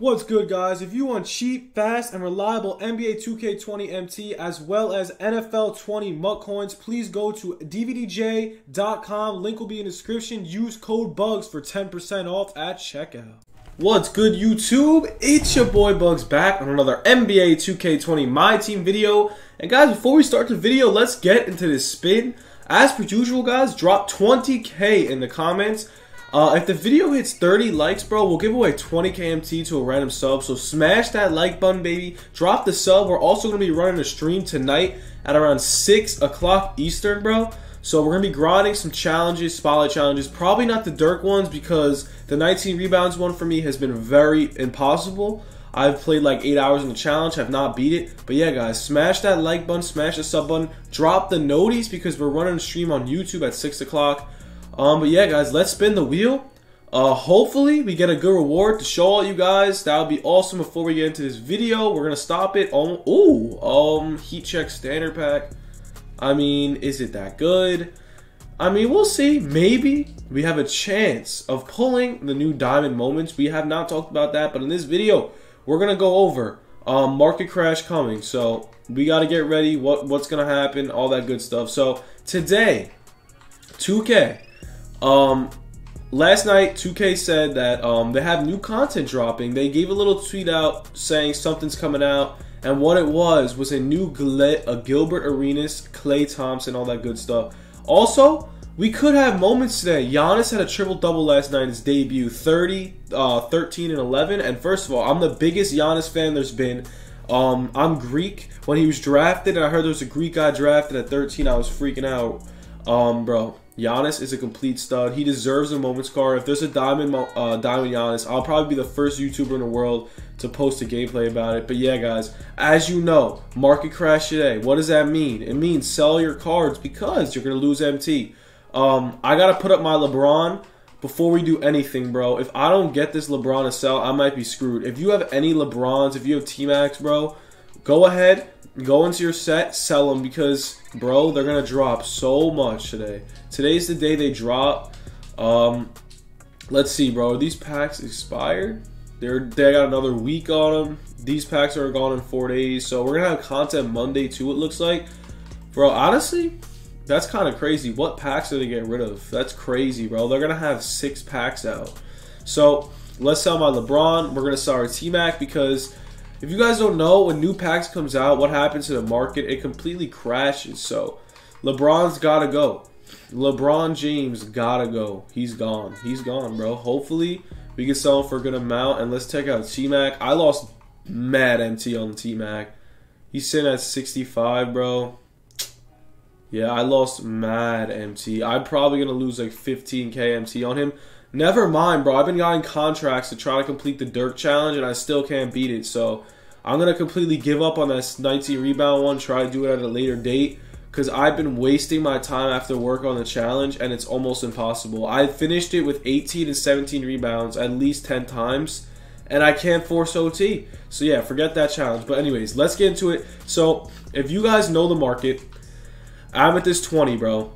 What's good, guys? If you want cheap, fast, and reliable NBA 2K20 MT as well as NFL 20 MUT coins, please go to DVDJ.com. Link will be in the description. Use code BUGS for 10% off at checkout. What's good, YouTube? It's your boy Bugz back on another NBA 2K20 My Team video. And guys, before we start the video, let's get into this spin. As per usual, guys, drop 20k in the comments. Uh, if the video hits 30 likes, bro, we'll give away 20 KMT to a random sub. So smash that like button, baby. Drop the sub. We're also going to be running a stream tonight at around 6 o'clock Eastern, bro. So we're going to be grinding some challenges, spotlight challenges. Probably not the Dirk ones because the 19 rebounds one for me has been very impossible. I've played like 8 hours in the challenge, have not beat it. But yeah, guys, smash that like button, smash the sub button. Drop the noties because we're running a stream on YouTube at 6 o'clock. Um, but yeah, guys, let's spin the wheel. Uh, hopefully, we get a good reward to show all you guys. That would be awesome before we get into this video. We're going to stop it. Oh, ooh, um, heat check standard pack. I mean, is it that good? I mean, we'll see. Maybe we have a chance of pulling the new diamond moments. We have not talked about that, but in this video, we're going to go over um, market crash coming. So we got to get ready. What What's going to happen? All that good stuff. So today, 2K um, last night, 2K said that um, they have new content dropping. They gave a little tweet out saying something's coming out, and what it was was a new Gle- a Gilbert Arenas, Klay Thompson, all that good stuff. Also, we could have moments today. Giannis had a triple double last night in his debut 30, uh, 13, and 11. And first of all, I'm the biggest Giannis fan there's been. Um, I'm Greek. When he was drafted, and I heard there was a Greek guy drafted at 13, I was freaking out. Um, bro, Giannis is a complete stud. He deserves a moments card. If there's a diamond, uh, diamond Giannis, I'll probably be the first YouTuber in the world to post a gameplay about it. But yeah, guys, as you know, market crash today. What does that mean? It means sell your cards because you're gonna lose MT. Um, I gotta put up my LeBron before we do anything, bro. If I don't get this LeBron to sell, I might be screwed. If you have any LeBrons, if you have T Max, bro, go ahead, go into your set, sell them because, bro, they're gonna drop so much today. Today's the day they drop. Um, let's see, bro. These packs expired? They're they got another week on them. These packs are gone in four days, so we're gonna have content Monday too. It looks like, bro. Honestly, that's kind of crazy. What packs are they get rid of? That's crazy, bro. They're gonna have six packs out. So let's sell my LeBron. We're gonna sell our T Mac because if you guys don't know, when new packs comes out, what happens to the market? It completely crashes. So LeBron's gotta go. LeBron James gotta go. He's gone. He's gone, bro. Hopefully we can sell him for a good amount. And let's check out T Mac. I lost mad MT on T Mac. He's sitting at 65, bro. Yeah, I lost mad MT. I'm probably gonna lose like 15k MT on him. Never mind, bro. I've been getting contracts to try to complete the Dirk challenge, and I still can't beat it. So I'm gonna completely give up on this 19 rebound one. Try to do it at a later date because I've been wasting my time after work on the challenge and it's almost impossible. I finished it with 18 and 17 rebounds at least 10 times and I can't force OT. So yeah, forget that challenge. But anyways, let's get into it. So if you guys know the market, I'm at this 20, bro.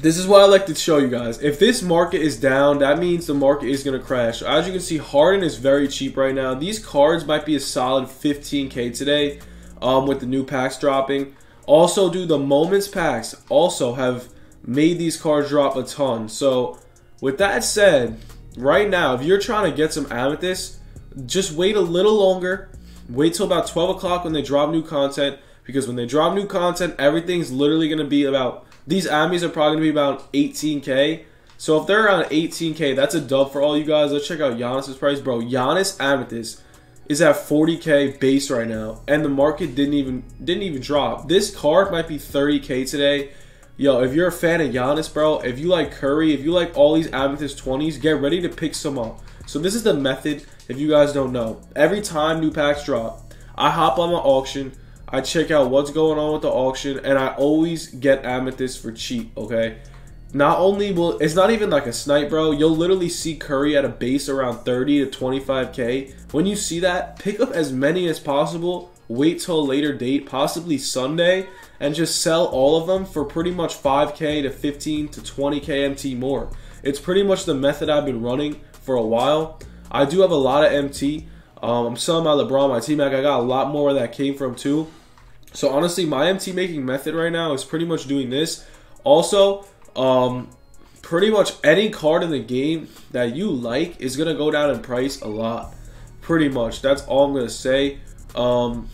This is what I like to show you guys. If this market is down, that means the market is going to crash. As you can see, Harden is very cheap right now. These cards might be a solid 15k today um, with the new packs dropping. Also, do the moments packs also have made these cards drop a ton. So, with that said, right now, if you're trying to get some amethyst, just wait a little longer. Wait till about 12 o'clock when they drop new content. Because when they drop new content, everything's literally going to be about. These amis are probably going to be about 18k. So if they're around 18k, that's a dub for all you guys. Let's check out Giannis's price, bro. Giannis Amethyst is at 40k base right now, and the market didn't even didn't even drop. This card might be 30k today. Yo, if you're a fan of Giannis, bro, if you like Curry, if you like all these Amethyst 20s, get ready to pick some up. So this is the method. If you guys don't know, every time new packs drop, I hop on my auction. I check out what's going on with the auction, and I always get Amethyst for cheap. Okay not only will it's not even like a snipe, bro. You'll literally see Curry at a base around 30 to 25k. When you see that, pick up as many as possible. Wait till a later date, possibly Sunday, and just sell all of them for pretty much 5k to 15 to 20k MT more. It's pretty much the method I've been running for a while. I do have a lot of MT. Um, I'm selling my LeBron, my T Mac. I got a lot more that came from too. So honestly, my MT making method right now is pretty much doing this. Also, um, pretty much any card in the game that you like is gonna go down in price a lot. Pretty much. That's all I'm gonna say. Um,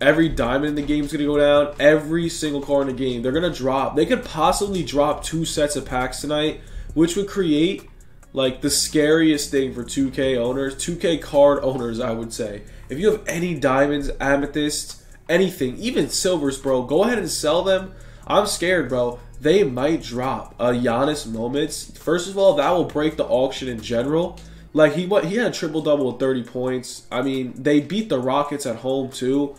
every diamond in the game is gonna go down. Every single card in the game, they're gonna drop. They could possibly drop two sets of packs tonight, which would create like the scariest thing for 2K owners, 2K card owners, I would say. If you have any diamonds, amethysts, anything, even silvers, bro, go ahead and sell them. I'm scared, bro. They might drop a Giannis moments. First of all, that will break the auction in general. Like he what he had triple double with 30 points. I mean, they beat the Rockets at home too.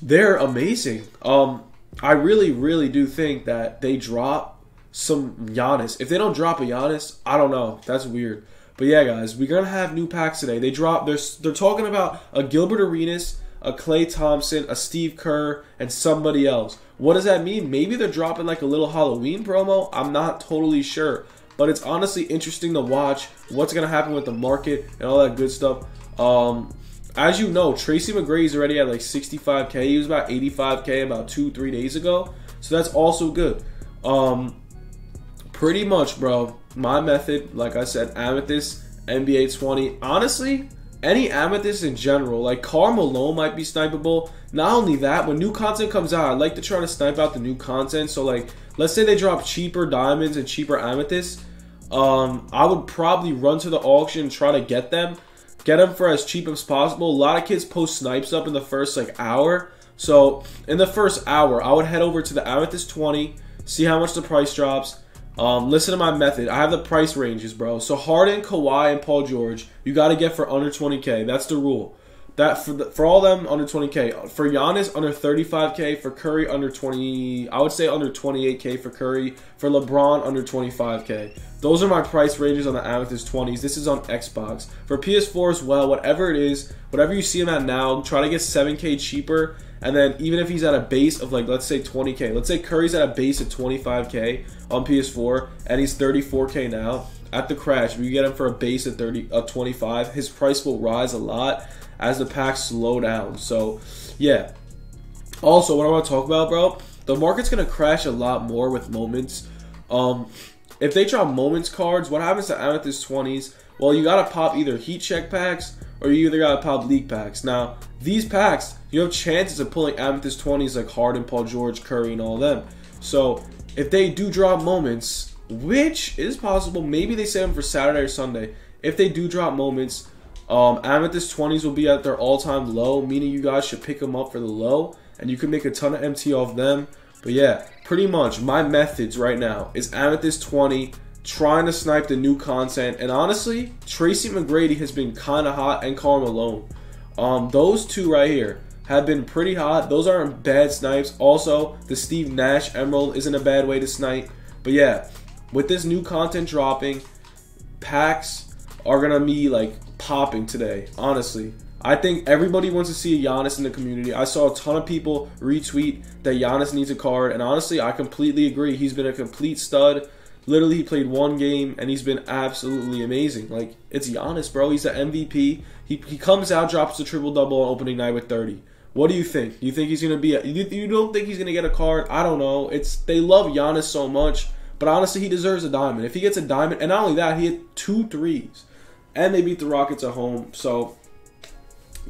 They're amazing. Um, I really, really do think that they drop some Giannis. If they don't drop a Giannis, I don't know. That's weird. But yeah, guys, we're gonna have new packs today. They drop. They're they're talking about a Gilbert Arenas, a Klay Thompson, a Steve Kerr, and somebody else. What does that mean? Maybe they're dropping like a little Halloween promo. I'm not totally sure, but it's honestly interesting to watch what's gonna happen with the market and all that good stuff. Um, as you know, Tracy McGrady's already at like 65k. He was about 85k about two, three days ago, so that's also good. Um, pretty much, bro. My method, like I said, Amethyst, NBA 20. Honestly, any Amethyst in general, like Karl Malone might be snipeable. Not only that, when new content comes out, I like to try to snipe out the new content. So, like, let's say they drop cheaper diamonds and cheaper amethysts. Um, I would probably run to the auction and try to get them. Get them for as cheap as possible. A lot of kids post snipes up in the first like hour. So in the first hour, I would head over to the Amethyst 20, see how much the price drops, um, listen to my method. I have the price ranges, bro. So Harden, Kawhi, and Paul George, you got to get for under 20k. That's the rule. That for the, for all them under 20k. For Giannis under 35k. For Curry under 20. I would say under 28k for Curry. For LeBron under 25k. Those are my price ranges on the Amethyst 20s. This is on Xbox. For PS4 as well, whatever it is, whatever you see them at now, try to get 7k cheaper and then even if he's at a base of like let's say 20k, let's say Curry's at a base of 25k on PS4 and he's 34k now. At the crash, if you get him for a base of 30 of 25, his price will rise a lot as the packs slow down. So, yeah. Also, what I want to talk about, bro, the market's gonna crash a lot more with moments. Um, if they drop moments cards, what happens to Amethyst 20s? Well, you gotta pop either heat check packs or you either gotta pop league packs. Now, these packs, you have chances of pulling Amethyst 20s like Harden, Paul George, Curry, and all them. So, if they do drop moments, which is possible, maybe they save them for Saturday or Sunday. If they do drop moments, um, Amethyst 20s will be at their all time low, meaning you guys should pick them up for the low, and you can make a ton of MT off them. But yeah, pretty much my methods right now is Amethyst 20, trying to snipe the new content. And honestly, Tracy McGrady has been kind of hot and Malone. Um, those two right here have been pretty hot. Those aren't bad snipes. Also, the Steve Nash Emerald isn't a bad way to snipe. But yeah, with this new content dropping, packs are gonna be like popping today. Honestly, I think everybody wants to see Giannis in the community. I saw a ton of people retweet that Giannis needs a card, and honestly, I completely agree. He's been a complete stud. Literally, he played one game and he's been absolutely amazing. Like, it's Giannis, bro. He's the MVP. He, he comes out, drops the triple double on opening night with 30. What do you think? You think he's gonna be? A, you, you don't think he's gonna get a card? I don't know. It's they love Giannis so much, but honestly, he deserves a diamond. If he gets a diamond, and not only that, he hit two threes, and they beat the Rockets at home. So,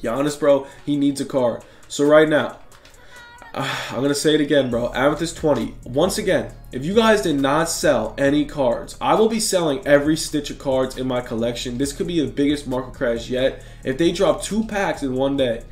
Giannis, bro, he needs a card. So right now, I'm gonna say it again, bro. Amethyst 20. Once again, if you guys did not sell any cards, I will be selling every stitch of cards in my collection. This could be the biggest market crash yet. If they drop two packs in one day,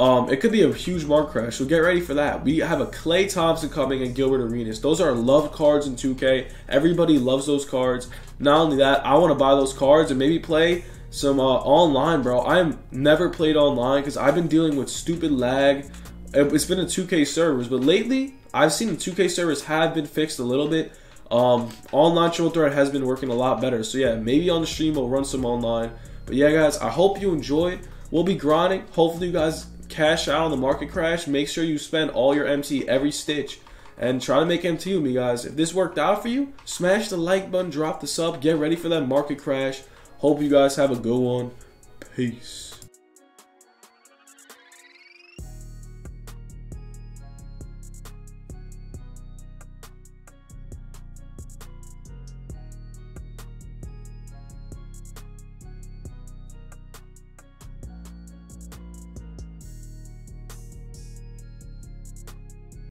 um, it could be a huge market crash. So get ready for that. We have a Klay Thompson coming and Gilbert Arenas. Those are loved cards in 2K. Everybody loves those cards. Not only that, I want to buy those cards and maybe play some uh, online, bro. I've never played online because I've been dealing with stupid lag it's been a 2K servers, but lately I've seen the 2K servers have been fixed a little bit. Um, online triple threat has been working a lot better. So yeah, maybe on the stream we'll run some online. But yeah, guys, I hope you enjoyed. We'll be grinding. Hopefully, you guys cash out on the market crash. Make sure you spend all your MT every stitch. And try to make MT with me, guys. If this worked out for you, smash the like button, drop the sub, get ready for that market crash. Hope you guys have a good one. Peace.